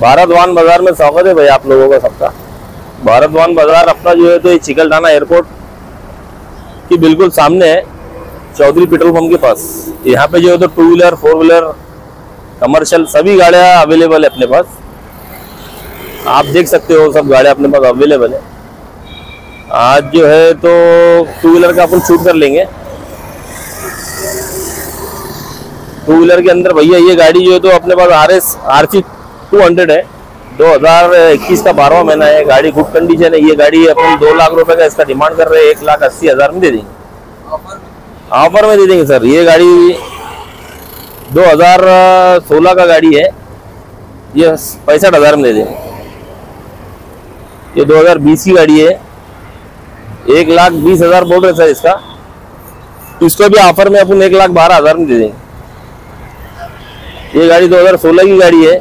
भारत वान बाज़ार में स्वागत है भाई आप लोगों का सबका। भारतवान बाज़ार अपना जो है तो ये चिकलठाना एयरपोर्ट की बिल्कुल सामने है, चौधरी पेट्रोल पंप के पास। यहाँ पे जो है तो two wheeler, four wheeler commercial सभी गाड़ियाँ अवेलेबल है अपने पास। आप देख सकते हो सब गाड़ियाँ अपने पास अवेलेबल है। आज जो है तो टू व्हीलर का अपन शूट कर लेंगे। टू व्हीलर के अंदर भैया ये गाड़ी जो है तो अपने पास R S R C two hundred है। 2021 का बारहवा महीना है। गाड़ी गुड कंडीशन है। ये गाड़ी अपन दो लाख रुपए का इसका डिमांड कर रहे हैं। एक लाख अस्सी हज़ार में दे देंगे। ऑफ़र में दे देंगे सर ये गाड़ी 2016 का गाड़ी है। ये पैंसठ हज़ार में दे देंगे। ये 2020 की गाड़ी है। एक लाख बीस हज़ार बोल रहे सर इसका। इसको भी ऑफ़र में अपन एक लाख बारह हज़ार में दे देंगे। ये गाड़ी 2016 की गाड़ी है।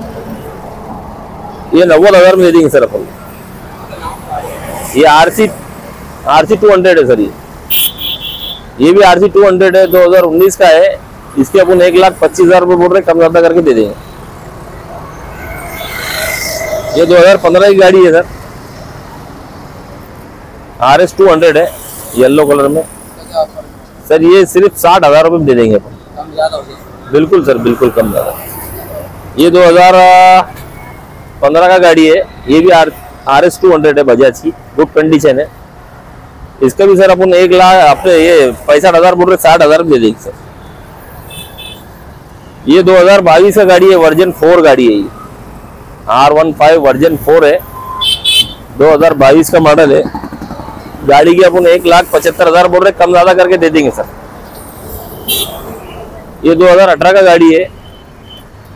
ये नव्वद हज़ार में दे देंगे सर अपन। ये R C R C two hundred है सर ये। ये भी आर सी टू हंड्रेड है 2019 का है। इसके अपन एक लाख पच्चीस हज़ार रुपये बोल रहे कम ज़्यादा करके दे देंगे। ये 2015 की गाड़ी है sir. R S two hundred है येलो कलर में। सर ये सिर्फ़ साठ हज़ार रुपये में दे देंगे अपन। बिल्कुल सर बिल्कुल कम ज़्यादा। ये 2015 का गाड़ी है, ये भी R R S two hundred है बजाज की गुड कंडीशन है। इसका भी सर अपन एक लाख अपने ये पैंसठ हज़ार बोल रहे, साठ हज़ार दे देंगे सर। ये 2022 का गाड़ी है वर्जन फोर गाड़ी है ये। R one five version four है। 2022 का मॉडल है। गाड़ी की अपन एक लाख पचहत्तर हज़ार बोल रहे, कम ज़्यादा करके दे देंगे सर। ये 2018 का गाड़ी है।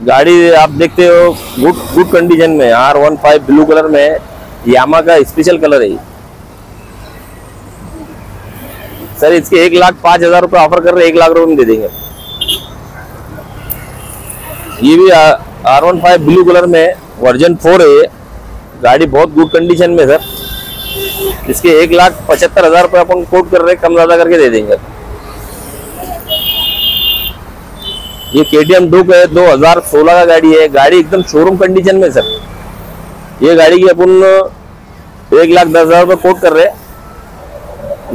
गाड़ी आप देखते हो गुड गुड कंडीशन में R one five blue colour में यामा का स्पेशल कलर है सर इसके एक लाख पाँच हज़ार रुपये ऑफ़र कर रहे एक लाख रुपए में दे देंगे। ये भी R one five blue colour में वर्जन फोर है गाड़ी बहुत गुड कंडीशन में सर इसके एक लाख पचहत्तर हज़ार रुपये अपन कोट कर रहे कम ज़्यादा करके दे देंगे। ये के टी एम डुक है 2016 का गाड़ी है। गाड़ी एकदम शोरूम कंडीशन में सर। ये गाड़ी की अपन एक लाख दस हज़ार रुपये कोट कर रहे हैं।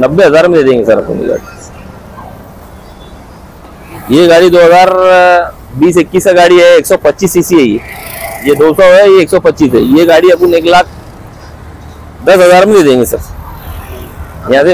नब्बे हज़ार में दे देंगे सर अपन ये गाड़ी। ये गाड़ी 2020 21 का गाड़ी है 125 सीसी है ये। ये 200 है, ये 125 है। ये गाड़ी अपन एक लाख दस हज़ार में दे देंगे सर। यहाँ से